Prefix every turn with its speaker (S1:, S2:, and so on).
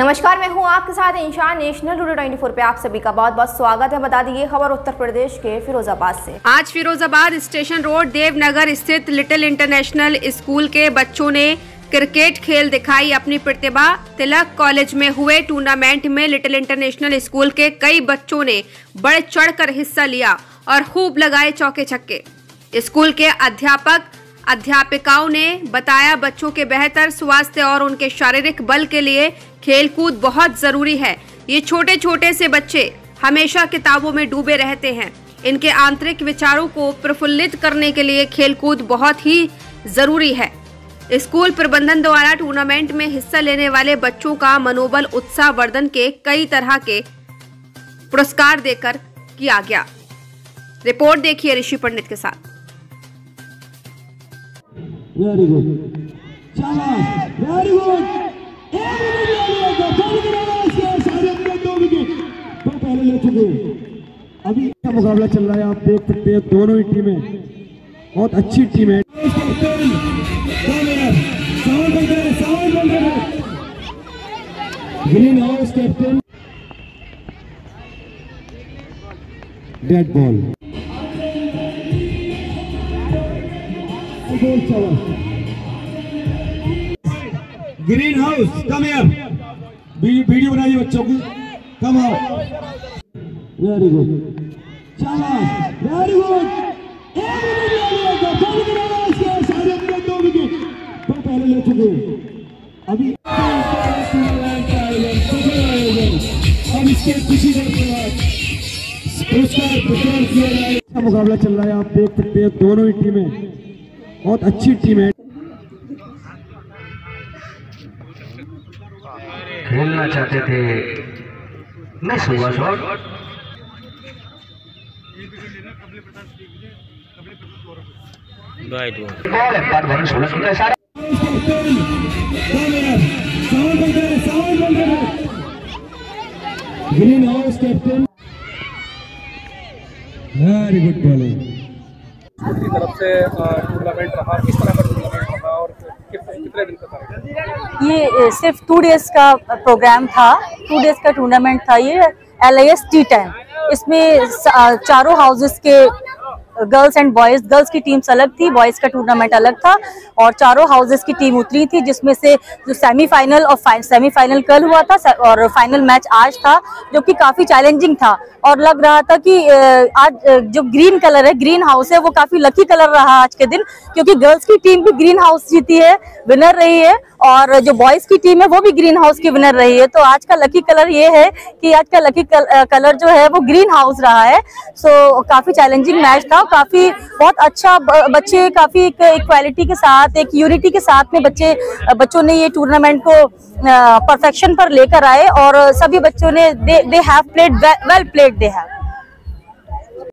S1: नमस्कार, मैं हूँ आपके साथ इंशान नेशनल टूडे 24 पे आप सभी का बहुत बहुत स्वागत है। बता दी ये खबर उत्तर प्रदेश के फिरोजाबाद से।
S2: आज फिरोजाबाद स्टेशन रोड, देवनगर स्थित लिटिल इंटरनेशनल स्कूल के बच्चों ने क्रिकेट खेल दिखाई। अपनी प्रतिभा तिलक कॉलेज में हुए टूर्नामेंट में लिटिल इंटरनेशनल स्कूल के कई बच्चों ने बढ़ चढ़कर हिस्सा लिया और खूब लगाए चौके छक्के स्कूल के अध्यापक, अध्यापिकाओं ने बताया, बच्चों के बेहतर स्वास्थ्य और उनके शारीरिक बल के लिए खेलकूद बहुत ज़रूरी है। ये छोटे छोटे से बच्चे हमेशा किताबों में डूबे रहते हैं। इनके आंतरिक विचारों को प्रफुल्लित करने के लिए खेलकूद बहुत ही ज़रूरी है। स्कूल प्रबंधन द्वारा टूर्नामेंट में हिस्सा लेने वाले बच्चों का मनोबल उत्साह वर्धन के कई तरह के पुरस्कार देकर किया गया। रिपोर्ट देखिए ऋषि पंडित के साथ।
S3: अभी का मुकाबला चल रहा है आप देख सकते हैं दोनों ही टीमें बहुत अच्छी टीम है green house captain dead ball green house come यार वीडियो बनाइए बच्चों की। कम आओ वेरी गुड शाबाश वेरी गुड दो पहले ले चुके अभी मुकाबला चल रहा है, आप देख सकते हैं, दोनों ही टीमें बहुत अच्छी टीम है।
S4: खेलना चाहते थे। मिस हुआ शॉट बॉल है पर भरन सोलह सुनता सारा।
S3: Green house captain very good bowling
S5: की तरफ़ से टूर्नामेंट रहा किस तरह का टूर्नामेंट रहा और कित- कितने दिन का था
S6: ये सिर्फ़ टू डेज़ का प्रोग्राम था टू डेज़ का टूर्नामेंट था ये L I S T ten इसमें चारों हाउसेस के गर्ल्स एंड बॉयज़, गर्ल्स की टीम्स अलग थी, बॉयज़ का टूर्नामेंट अलग था और चारों हाउसेस की टीम उतरी थी, जिसमें से जो सेमीफाइनल और सेमीफाइनल कल हुआ था और फाइनल मैच आज था, जो कि काफ़ी चैलेंजिंग था। और लग रहा था कि आज जो ग्रीन कलर है ग्रीन हाउस है, वो काफ़ी लकी कलर रहा आज के दिन, क्योंकि गर्ल्स की टीम भी ग्रीन हाउस जीती है विनर रही है, और जो बॉयज़ की टीम है, वो भी ग्रीन हाउस की विनर रही है। तो आज का लकी कलर ये है कि आज का लकी कलर जो है, वो ग्रीन हाउस रहा है। सो काफ़ी चैलेंजिंग मैच था। काफ़ी बहुत अच्छा बच्चे काफ़ी एक इक्वालिटी के साथ, एक यूनिटी के साथ में बच्चे, बच्चों ने ये टूर्नामेंट को परफेक्शन पर लेकर आए और सभी बच्चों ने they they have played well played they have